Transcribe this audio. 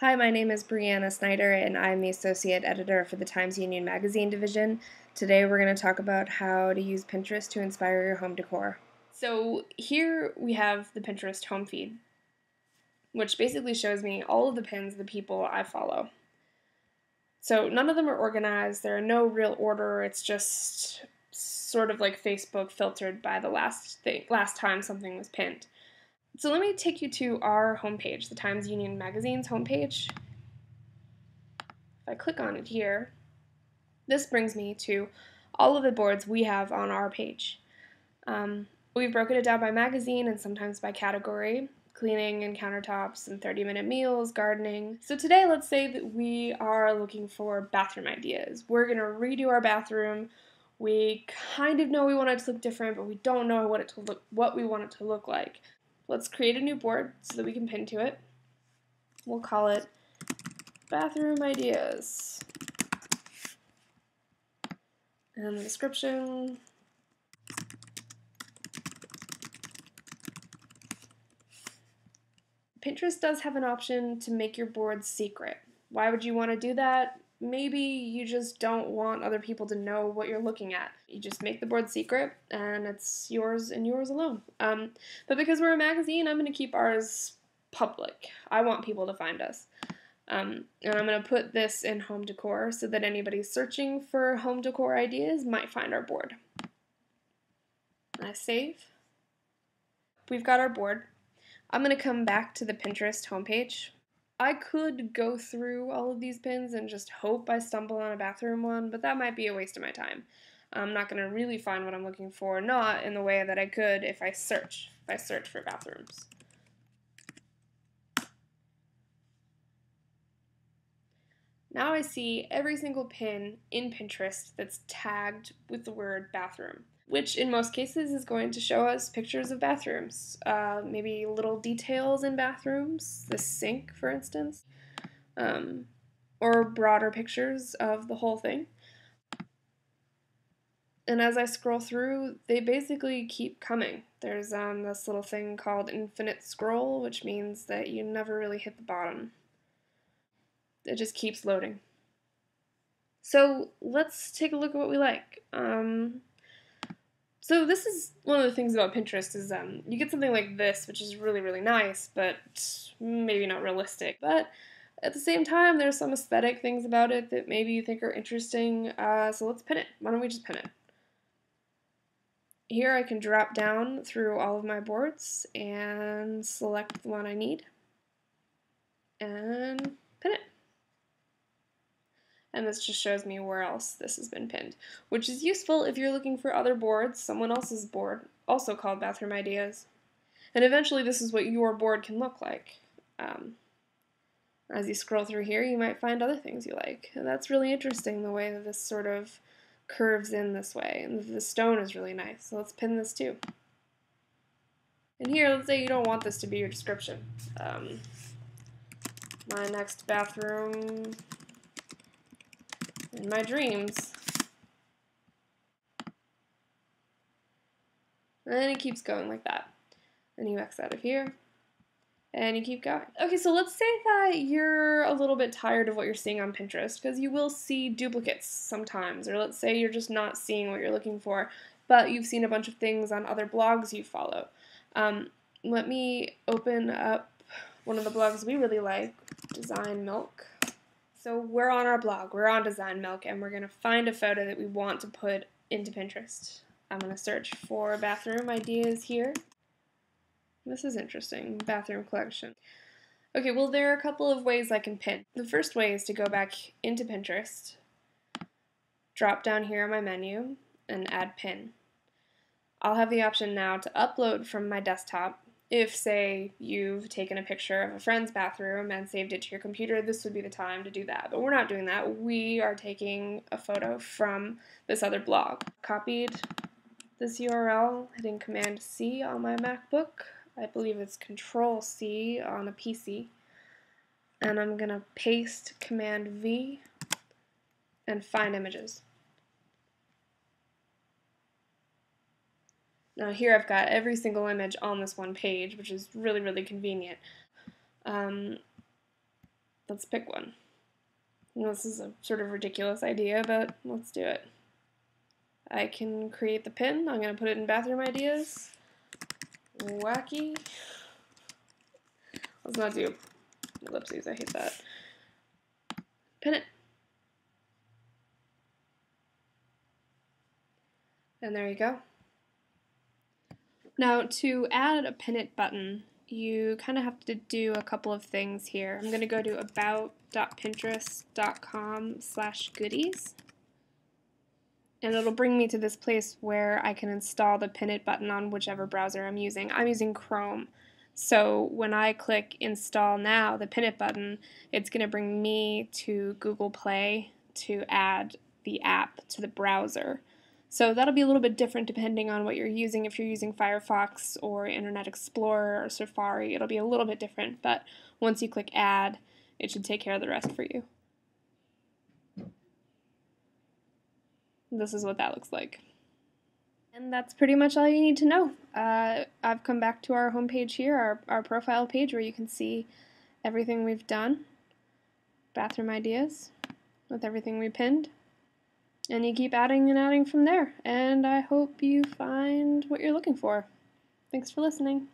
Hi, my name is Brianna Snyder, and I'm the Associate Editor for the Times Union Magazine Division. Today we're going to talk about how to use Pinterest to inspire your home decor. So here we have the Pinterest home feed, which basically shows me all of the pins the people I follow. So none of them are organized, there are no real order, it's just sort of like Facebook filtered by the last thing, last time something was pinned. So let me take you to our homepage, the Times Union Magazine's homepage. If I click on it here, this brings me to all of the boards we have on our page. Um, we've broken it down by magazine and sometimes by category cleaning and countertops and 30 minute meals, gardening. So today, let's say that we are looking for bathroom ideas. We're going to redo our bathroom. We kind of know we want it to look different, but we don't know what it to look what we want it to look like. Let's create a new board so that we can pin to it. We'll call it Bathroom Ideas. And the description. Pinterest does have an option to make your board secret. Why would you want to do that? Maybe you just don't want other people to know what you're looking at. You just make the board secret and it's yours and yours alone. Um, but because we're a magazine, I'm going to keep ours public. I want people to find us. Um, and I'm going to put this in home decor so that anybody searching for home decor ideas might find our board. I save. We've got our board. I'm going to come back to the Pinterest homepage I could go through all of these pins and just hope I stumble on a bathroom one, but that might be a waste of my time. I'm not going to really find what I'm looking for, not in the way that I could if I search, if I search for bathrooms. Now I see every single pin in Pinterest that's tagged with the word bathroom which in most cases is going to show us pictures of bathrooms, uh, maybe little details in bathrooms, the sink, for instance, um, or broader pictures of the whole thing. And as I scroll through, they basically keep coming. There's um, this little thing called infinite scroll, which means that you never really hit the bottom. It just keeps loading. So let's take a look at what we like. Um, so this is one of the things about Pinterest is um, you get something like this, which is really really nice, but maybe not realistic. But at the same time, there's some aesthetic things about it that maybe you think are interesting. Uh, so let's pin it. Why don't we just pin it? Here I can drop down through all of my boards and select the one I need and pin it and this just shows me where else this has been pinned, which is useful if you're looking for other boards, someone else's board, also called Bathroom Ideas. And eventually this is what your board can look like. Um, as you scroll through here, you might find other things you like. And that's really interesting, the way that this sort of curves in this way. And the stone is really nice, so let's pin this too. And here, let's say you don't want this to be your description. Um, my next bathroom in my dreams. And then it keeps going like that. Then you X out of here. And you keep going. Okay, so let's say that you're a little bit tired of what you're seeing on Pinterest because you will see duplicates sometimes. Or let's say you're just not seeing what you're looking for, but you've seen a bunch of things on other blogs you follow. Um, let me open up one of the blogs we really like, Design Milk. So we're on our blog, we're on Design Milk, and we're going to find a photo that we want to put into Pinterest. I'm going to search for bathroom ideas here. This is interesting, bathroom collection. Okay, well there are a couple of ways I can pin. The first way is to go back into Pinterest, drop down here on my menu, and add pin. I'll have the option now to upload from my desktop if, say, you've taken a picture of a friend's bathroom and saved it to your computer, this would be the time to do that. But we're not doing that. We are taking a photo from this other blog. Copied this URL, hitting Command C on my MacBook. I believe it's Control C on a PC. And I'm going to paste Command V and find images. Now here I've got every single image on this one page, which is really, really convenient. Um, let's pick one. this is a sort of ridiculous idea, but let's do it. I can create the pin. I'm going to put it in bathroom ideas. Wacky. Let's not do ellipses. I hate that. Pin it. And there you go. Now to add a pin it button, you kind of have to do a couple of things here. I'm going to go to about.pinterest.com slash goodies and it'll bring me to this place where I can install the pin it button on whichever browser I'm using. I'm using Chrome. So when I click install now, the pin it button, it's going to bring me to Google Play to add the app to the browser. So that'll be a little bit different depending on what you're using. If you're using Firefox or Internet Explorer or Safari, it'll be a little bit different, but once you click add, it should take care of the rest for you. This is what that looks like. And that's pretty much all you need to know. Uh, I've come back to our homepage here, our, our profile page, where you can see everything we've done, bathroom ideas, with everything we pinned. And you keep adding and adding from there. And I hope you find what you're looking for. Thanks for listening.